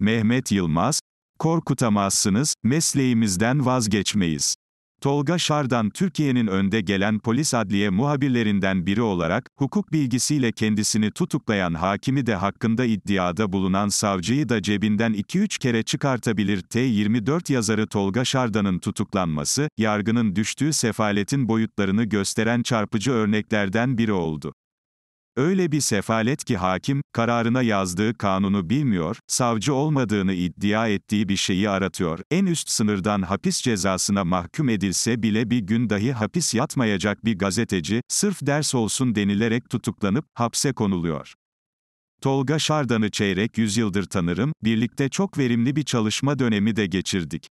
Mehmet Yılmaz, korkutamazsınız, mesleğimizden vazgeçmeyiz. Tolga Şardan Türkiye'nin önde gelen polis adliye muhabirlerinden biri olarak, hukuk bilgisiyle kendisini tutuklayan hakimi de hakkında iddiada bulunan savcıyı da cebinden 2-3 kere çıkartabilir T24 yazarı Tolga Şardan'ın tutuklanması, yargının düştüğü sefaletin boyutlarını gösteren çarpıcı örneklerden biri oldu. Öyle bir sefalet ki hakim, kararına yazdığı kanunu bilmiyor, savcı olmadığını iddia ettiği bir şeyi aratıyor, en üst sınırdan hapis cezasına mahkum edilse bile bir gün dahi hapis yatmayacak bir gazeteci, sırf ders olsun denilerek tutuklanıp, hapse konuluyor. Tolga Şardan'ı çeyrek yüzyıldır tanırım, birlikte çok verimli bir çalışma dönemi de geçirdik.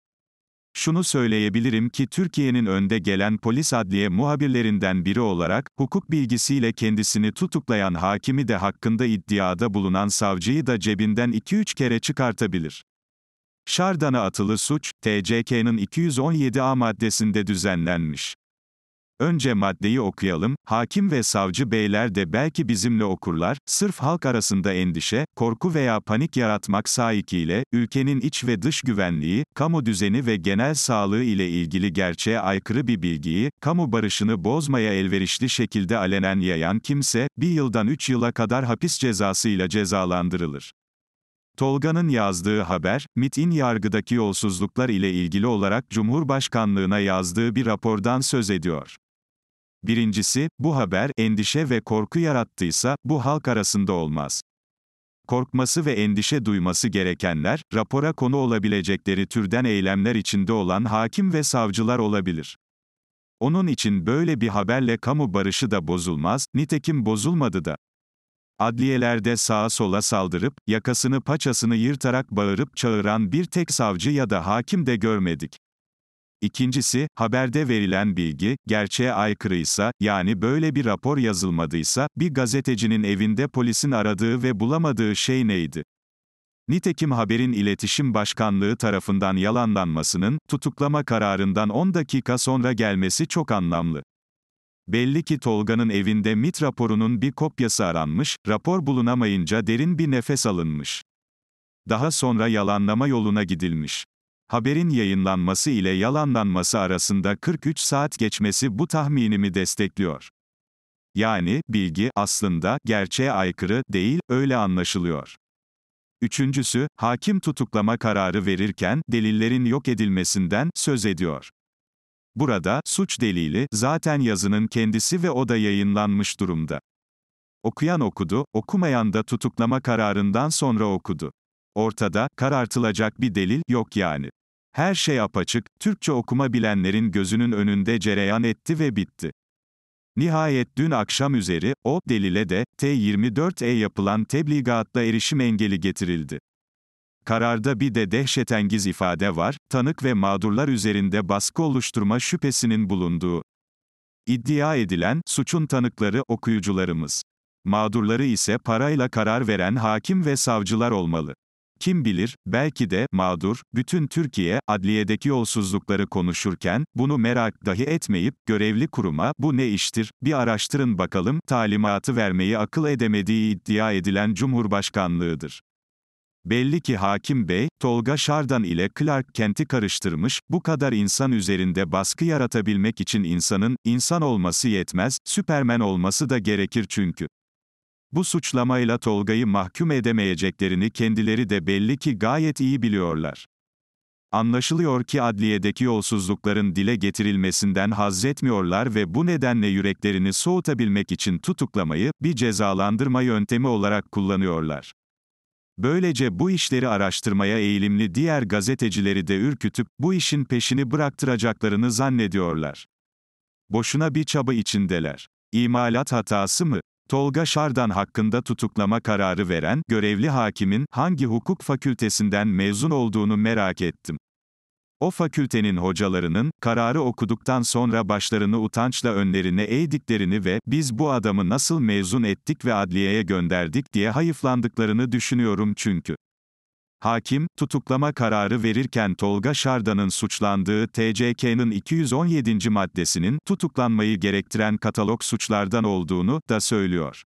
Şunu söyleyebilirim ki Türkiye'nin önde gelen polis adliye muhabirlerinden biri olarak, hukuk bilgisiyle kendisini tutuklayan hakimi de hakkında iddiada bulunan savcıyı da cebinden 2-3 kere çıkartabilir. Şardan'a atılı suç, TCK'nın 217A maddesinde düzenlenmiş. Önce maddeyi okuyalım, hakim ve savcı beyler de belki bizimle okurlar, sırf halk arasında endişe, korku veya panik yaratmak sahikiyle, ülkenin iç ve dış güvenliği, kamu düzeni ve genel sağlığı ile ilgili gerçeğe aykırı bir bilgiyi, kamu barışını bozmaya elverişli şekilde alenen yayan kimse, bir yıldan üç yıla kadar hapis cezasıyla cezalandırılır. Tolga'nın yazdığı haber, MIT'in yargıdaki yolsuzluklar ile ilgili olarak Cumhurbaşkanlığına yazdığı bir rapordan söz ediyor. Birincisi, bu haber, endişe ve korku yarattıysa, bu halk arasında olmaz. Korkması ve endişe duyması gerekenler, rapora konu olabilecekleri türden eylemler içinde olan hakim ve savcılar olabilir. Onun için böyle bir haberle kamu barışı da bozulmaz, nitekim bozulmadı da. Adliyelerde sağa sola saldırıp, yakasını paçasını yırtarak bağırıp çağıran bir tek savcı ya da hakim de görmedik. İkincisi, haberde verilen bilgi, gerçeğe aykırıysa, yani böyle bir rapor yazılmadıysa, bir gazetecinin evinde polisin aradığı ve bulamadığı şey neydi? Nitekim haberin iletişim başkanlığı tarafından yalanlanmasının, tutuklama kararından 10 dakika sonra gelmesi çok anlamlı. Belli ki Tolga'nın evinde MIT raporunun bir kopyası aranmış, rapor bulunamayınca derin bir nefes alınmış. Daha sonra yalanlama yoluna gidilmiş. Haberin yayınlanması ile yalanlanması arasında 43 saat geçmesi bu tahminimi destekliyor. Yani, bilgi, aslında, gerçeğe aykırı, değil, öyle anlaşılıyor. Üçüncüsü, hakim tutuklama kararı verirken, delillerin yok edilmesinden, söz ediyor. Burada, suç delili, zaten yazının kendisi ve o da yayınlanmış durumda. Okuyan okudu, okumayan da tutuklama kararından sonra okudu. Ortada, karartılacak bir delil, yok yani. Her şey apaçık, Türkçe okuma bilenlerin gözünün önünde cereyan etti ve bitti. Nihayet dün akşam üzeri, o, delile de, T24'e yapılan tebligatla erişim engeli getirildi. Kararda bir de dehşetengiz ifade var, tanık ve mağdurlar üzerinde baskı oluşturma şüphesinin bulunduğu. İddia edilen, suçun tanıkları, okuyucularımız. Mağdurları ise parayla karar veren hakim ve savcılar olmalı. Kim bilir, belki de, mağdur, bütün Türkiye, adliyedeki yolsuzlukları konuşurken, bunu merak dahi etmeyip, görevli kuruma, bu ne iştir, bir araştırın bakalım, talimatı vermeyi akıl edemediği iddia edilen Cumhurbaşkanlığıdır. Belli ki Hakim Bey, Tolga Şardan ile Clark Kent'i karıştırmış, bu kadar insan üzerinde baskı yaratabilmek için insanın, insan olması yetmez, süpermen olması da gerekir çünkü. Bu suçlamayla Tolga'yı mahkum edemeyeceklerini kendileri de belli ki gayet iyi biliyorlar. Anlaşılıyor ki adliyedeki yolsuzlukların dile getirilmesinden hazzetmiyorlar ve bu nedenle yüreklerini soğutabilmek için tutuklamayı, bir cezalandırma yöntemi olarak kullanıyorlar. Böylece bu işleri araştırmaya eğilimli diğer gazetecileri de ürkütüp, bu işin peşini bıraktıracaklarını zannediyorlar. Boşuna bir çaba içindeler. İmalat hatası mı? Tolga Şardan hakkında tutuklama kararı veren, görevli hakimin, hangi hukuk fakültesinden mezun olduğunu merak ettim. O fakültenin hocalarının, kararı okuduktan sonra başlarını utançla önlerine eğdiklerini ve, biz bu adamı nasıl mezun ettik ve adliyeye gönderdik diye hayıflandıklarını düşünüyorum çünkü. Hakim, tutuklama kararı verirken Tolga Şardan'ın suçlandığı TCK'nın 217. maddesinin tutuklanmayı gerektiren katalog suçlardan olduğunu da söylüyor.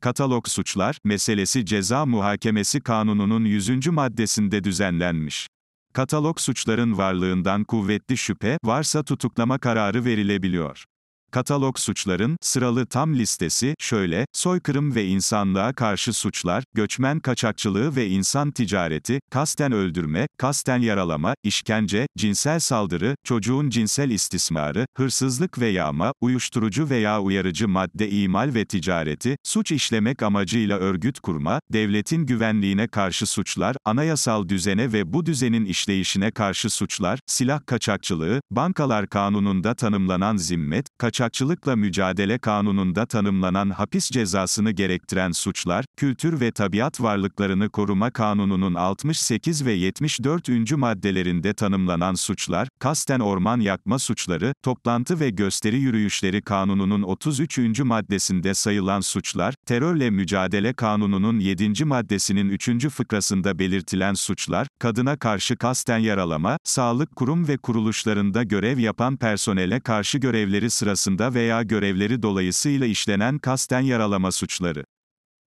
Katalog suçlar meselesi Ceza Muhakemesi Kanunu'nun 100. maddesinde düzenlenmiş. Katalog suçların varlığından kuvvetli şüphe varsa tutuklama kararı verilebiliyor. Katalog suçların sıralı tam listesi şöyle: soykırım ve insanlığa karşı suçlar, göçmen kaçakçılığı ve insan ticareti, kasten öldürme, kasten yaralama, işkence, cinsel saldırı, çocuğun cinsel istismarı, hırsızlık ve yağma, uyuşturucu veya uyarıcı madde imal ve ticareti, suç işlemek amacıyla örgüt kurma, devletin güvenliğine karşı suçlar, anayasal düzene ve bu düzenin işleyişine karşı suçlar, silah kaçakçılığı, bankalar kanununda tanımlanan zimmet, kaçakçılık kaçakçılıkla mücadele kanununda tanımlanan hapis cezasını gerektiren suçlar, kültür ve tabiat varlıklarını koruma kanununun 68 ve 74. maddelerinde tanımlanan suçlar, kasten orman yakma suçları, toplantı ve gösteri yürüyüşleri kanununun 33. maddesinde sayılan suçlar, terörle mücadele kanununun 7. maddesinin 3. fıkrasında belirtilen suçlar, kadına karşı kasten yaralama, sağlık kurum ve kuruluşlarında görev yapan personele karşı görevleri sırasında sırasında veya görevleri dolayısıyla işlenen kasten yaralama suçları.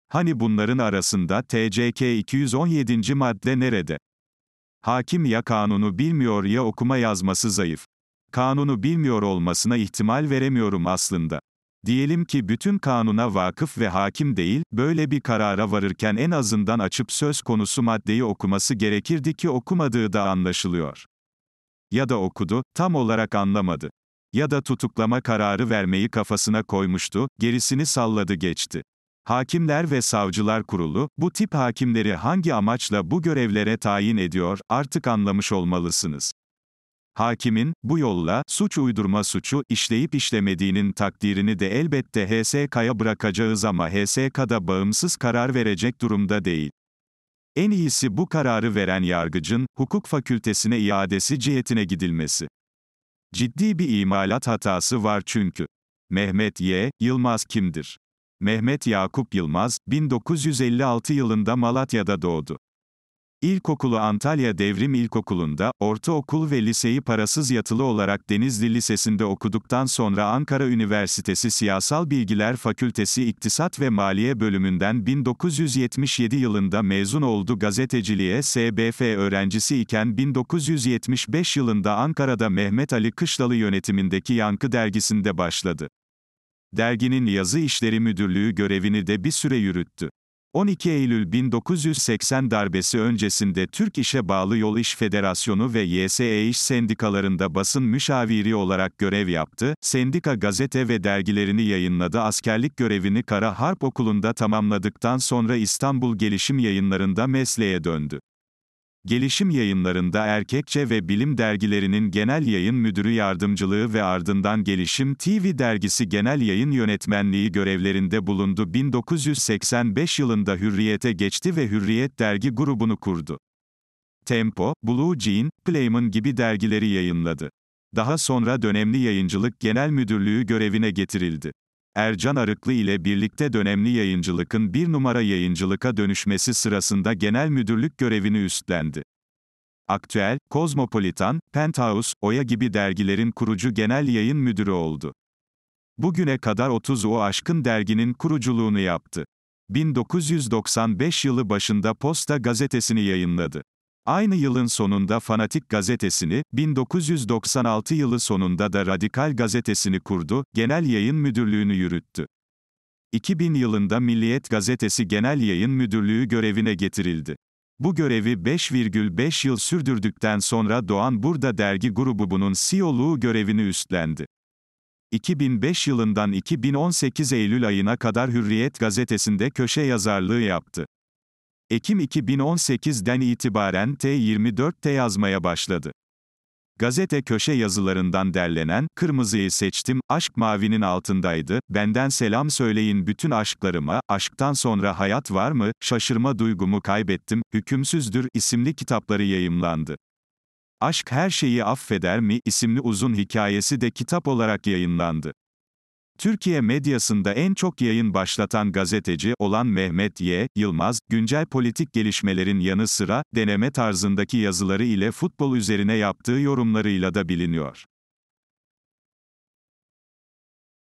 Hani bunların arasında TCK 217. madde nerede? Hakim ya kanunu bilmiyor ya okuma yazması zayıf. Kanunu bilmiyor olmasına ihtimal veremiyorum aslında. Diyelim ki bütün kanuna vakıf ve hakim değil, böyle bir karara varırken en azından açıp söz konusu maddeyi okuması gerekirdi ki okumadığı da anlaşılıyor. Ya da okudu, tam olarak anlamadı ya da tutuklama kararı vermeyi kafasına koymuştu, gerisini salladı geçti. Hakimler ve Savcılar Kurulu, bu tip hakimleri hangi amaçla bu görevlere tayin ediyor, artık anlamış olmalısınız. Hakimin, bu yolla, suç uydurma suçu, işleyip işlemediğinin takdirini de elbette HSK'ya bırakacağız ama HSK'da bağımsız karar verecek durumda değil. En iyisi bu kararı veren yargıcın, hukuk fakültesine iadesi cihetine gidilmesi. Ciddi bir imalat hatası var çünkü. Mehmet Y. Yılmaz kimdir? Mehmet Yakup Yılmaz, 1956 yılında Malatya'da doğdu. İlkokulu Antalya Devrim İlkokulu'nda, ortaokul ve liseyi parasız yatılı olarak Denizli Lisesi'nde okuduktan sonra Ankara Üniversitesi Siyasal Bilgiler Fakültesi İktisat ve Maliye bölümünden 1977 yılında mezun oldu gazeteciliğe SBF öğrencisi iken 1975 yılında Ankara'da Mehmet Ali Kışlalı yönetimindeki Yankı dergisinde başladı. Derginin yazı işleri müdürlüğü görevini de bir süre yürüttü. 12 Eylül 1980 darbesi öncesinde Türk İş'e bağlı Yol İş Federasyonu ve YSE İş sendikalarında basın müşaviri olarak görev yaptı, sendika gazete ve dergilerini yayınladı askerlik görevini Kara Harp Okulu'nda tamamladıktan sonra İstanbul Gelişim Yayınları'nda mesleğe döndü. Gelişim Yayınlarında Erkekçe ve Bilim dergilerinin genel yayın müdürü yardımcılığı ve ardından Gelişim TV dergisi genel yayın yönetmenliği görevlerinde bulundu. 1985 yılında Hürriyet'e geçti ve Hürriyet dergi grubunu kurdu. Tempo, Blue Jean, Playman gibi dergileri yayınladı. Daha sonra dönemli yayıncılık genel müdürlüğü görevine getirildi. Ercan Arıklı ile birlikte dönemli yayıncılıkın bir numara yayıncılıka dönüşmesi sırasında genel müdürlük görevini üstlendi. Aktüel, Kozmopolitan, Penthouse, Oya gibi dergilerin kurucu genel yayın müdürü oldu. Bugüne kadar 30 o aşkın derginin kuruculuğunu yaptı. 1995 yılı başında Posta gazetesini yayınladı. Aynı yılın sonunda Fanatik gazetesini, 1996 yılı sonunda da Radikal gazetesini kurdu, genel yayın müdürlüğünü yürüttü. 2000 yılında Milliyet gazetesi genel yayın müdürlüğü görevine getirildi. Bu görevi 5,5 yıl sürdürdükten sonra Doğan Burda dergi grubu bunun CEO'luğu görevini üstlendi. 2005 yılından 2018 Eylül ayına kadar Hürriyet gazetesinde köşe yazarlığı yaptı. Ekim 2018'den itibaren T24'te yazmaya başladı. Gazete köşe yazılarından derlenen, Kırmızıyı seçtim, Aşk Mavi'nin altındaydı, Benden selam söyleyin bütün aşklarıma, Aşktan sonra hayat var mı, Şaşırma duygumu kaybettim, Hükümsüzdür isimli kitapları yayımlandı. Aşk her şeyi affeder mi isimli uzun hikayesi de kitap olarak yayınlandı. Türkiye medyasında en çok yayın başlatan gazeteci olan Mehmet Y. Yılmaz, güncel politik gelişmelerin yanı sıra, deneme tarzındaki yazıları ile futbol üzerine yaptığı yorumlarıyla da biliniyor.